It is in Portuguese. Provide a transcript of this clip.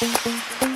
Música